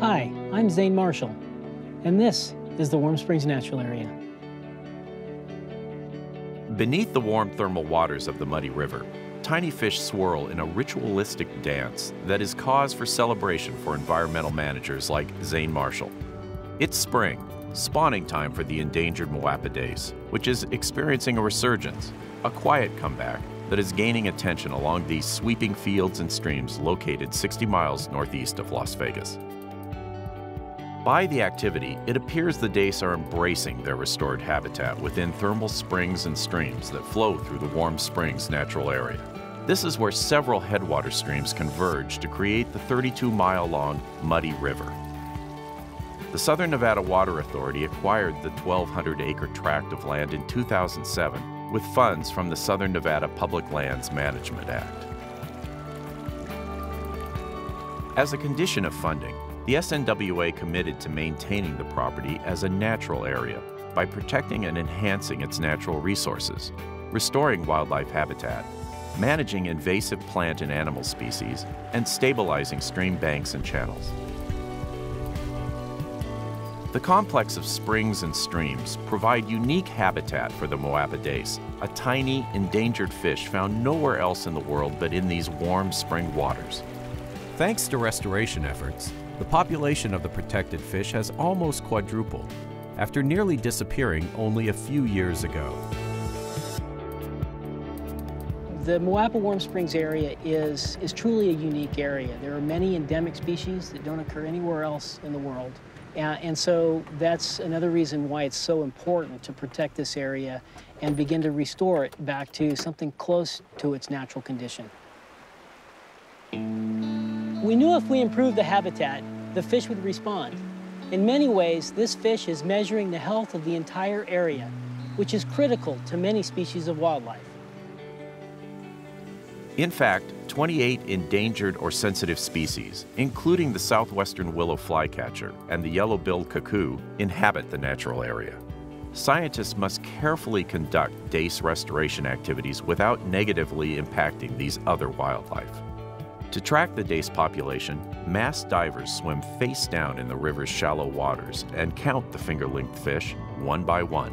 Hi, I'm Zane Marshall, and this is the Warm Springs Natural Area. Beneath the warm thermal waters of the Muddy River, tiny fish swirl in a ritualistic dance that is cause for celebration for environmental managers like Zane Marshall. It's spring, spawning time for the endangered Moapa dace, which is experiencing a resurgence, a quiet comeback that is gaining attention along these sweeping fields and streams located 60 miles northeast of Las Vegas. By the activity, it appears the dace are embracing their restored habitat within thermal springs and streams that flow through the Warm Springs natural area. This is where several headwater streams converge to create the 32 mile long Muddy River. The Southern Nevada Water Authority acquired the 1,200 acre tract of land in 2007 with funds from the Southern Nevada Public Lands Management Act. As a condition of funding, the SNWA committed to maintaining the property as a natural area by protecting and enhancing its natural resources, restoring wildlife habitat, managing invasive plant and animal species, and stabilizing stream banks and channels. The complex of springs and streams provide unique habitat for the Moapa dace, a tiny, endangered fish found nowhere else in the world but in these warm spring waters. Thanks to restoration efforts, the population of the protected fish has almost quadrupled, after nearly disappearing only a few years ago. The Moapa Warm Springs area is, is truly a unique area. There are many endemic species that don't occur anywhere else in the world. And, and so that's another reason why it's so important to protect this area and begin to restore it back to something close to its natural condition. We knew if we improved the habitat, the fish would respond. In many ways, this fish is measuring the health of the entire area, which is critical to many species of wildlife. In fact, 28 endangered or sensitive species, including the southwestern willow flycatcher and the yellow-billed cuckoo, inhabit the natural area. Scientists must carefully conduct dace restoration activities without negatively impacting these other wildlife. To track the dace population, masked divers swim face down in the river's shallow waters and count the finger-linked fish one by one.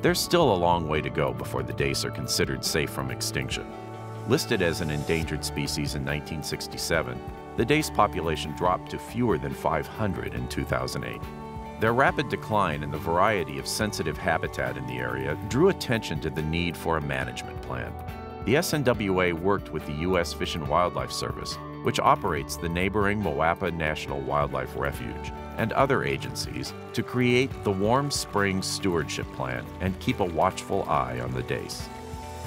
There's still a long way to go before the dace are considered safe from extinction. Listed as an endangered species in 1967, the dace population dropped to fewer than 500 in 2008. Their rapid decline in the variety of sensitive habitat in the area drew attention to the need for a management plan. The SNWA worked with the U.S. Fish and Wildlife Service, which operates the neighboring Moapa National Wildlife Refuge, and other agencies to create the Warm Springs Stewardship Plan and keep a watchful eye on the dace.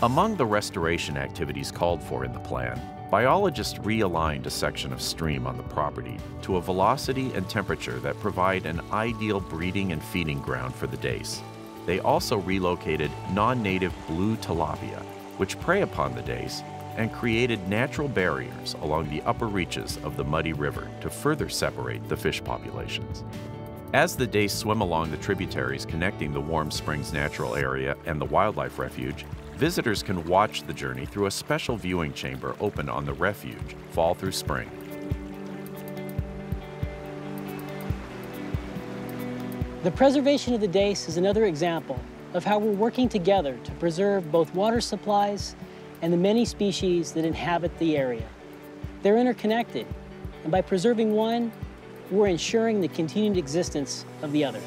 Among the restoration activities called for in the plan, biologists realigned a section of stream on the property to a velocity and temperature that provide an ideal breeding and feeding ground for the dace. They also relocated non-native blue tilapia which prey upon the dace and created natural barriers along the upper reaches of the Muddy River to further separate the fish populations. As the dace swim along the tributaries connecting the Warm Springs Natural Area and the Wildlife Refuge, visitors can watch the journey through a special viewing chamber open on the refuge, fall through spring. The preservation of the dace is another example of how we're working together to preserve both water supplies and the many species that inhabit the area. They're interconnected, and by preserving one, we're ensuring the continued existence of the other.